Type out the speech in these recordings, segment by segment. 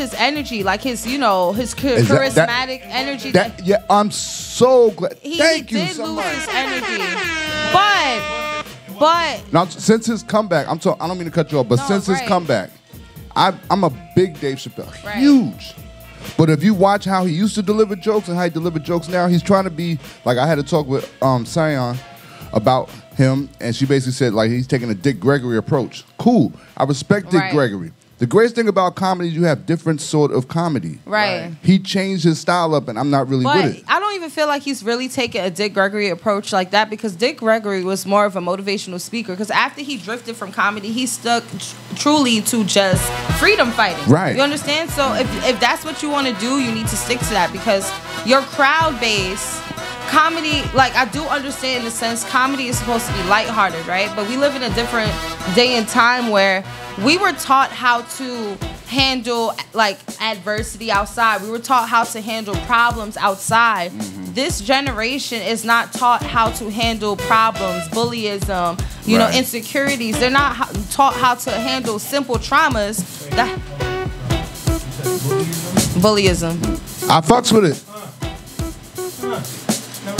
his energy, like his, you know, his cha- Is that- that- charismatic energy. That, That, yeah, I'm so glad. he, Thank he you did so lose much. his energy, but, but Now, since his comeback, I'm talking. I don't mean to cut you off, but No, since his comeback, I, I'm a big Dave Chappelle, Right. huge. But if you watch how he used to deliver jokes and how he delivers jokes now, he's trying to be like I had to talk with um Sion about him, and she basically said like he's taking a Dick Gregory approach. Cool, I respect Dick Right. Gregory. The greatest thing about comedy is you have different sort of comedy. right. He changed his style up, and I'm not really But with it. I don't even feel like he's really taking a Dick Gregory approach like that because Dick Gregory was more of a motivational speaker. Because after he drifted from comedy, he stuck tr- truly to just freedom fighting. Right. You understand? So if, if that's what you want to do, you need to stick to that because your crowd base. Comedy, like I do understand in the sense comedy is supposed to be lighthearted, right? But we live in a different day and time where we were taught how to handle like adversity outside. We were taught how to handle problems outside. Mm-hmm. This generation is not taught how to handle problems, bullyism, you know, insecurities. They're not ho- taught how to handle simple traumas. That bullyism. I fucks with it.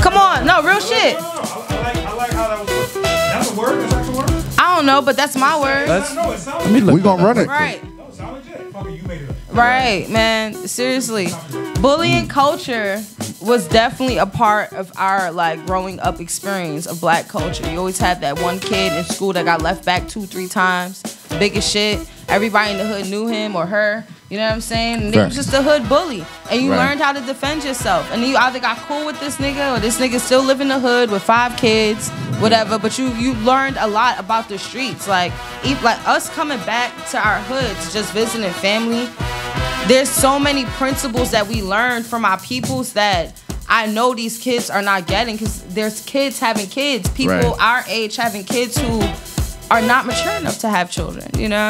Come on, no real shit. No, no, no. I, I like, I like how that was. Don't know, but that's my word. Let's- No, it sounds. Let me look We gonna run it. Right. No, it sounds legit. Fuck it, you made it up. Right, man. Seriously. Bullying mm. culture was definitely a part of our like growing up experience of black culture. You always had that one kid in school that got left back two, three times. Big as shit. Everybody in the hood knew him or her. You know what I'm saying? It was just a hood bully. And you Right. learned how to defend yourself. And you either got cool with this nigga or this nigga still live in the hood with five kids, whatever. But you you learned a lot about the streets. Like, like us coming back to our hoods, just visiting family there's so many principles that we learned from our peoples that I know these kids are not getting because there's kids having kids, people Right. our age having kids who are not mature enough to have children, you know?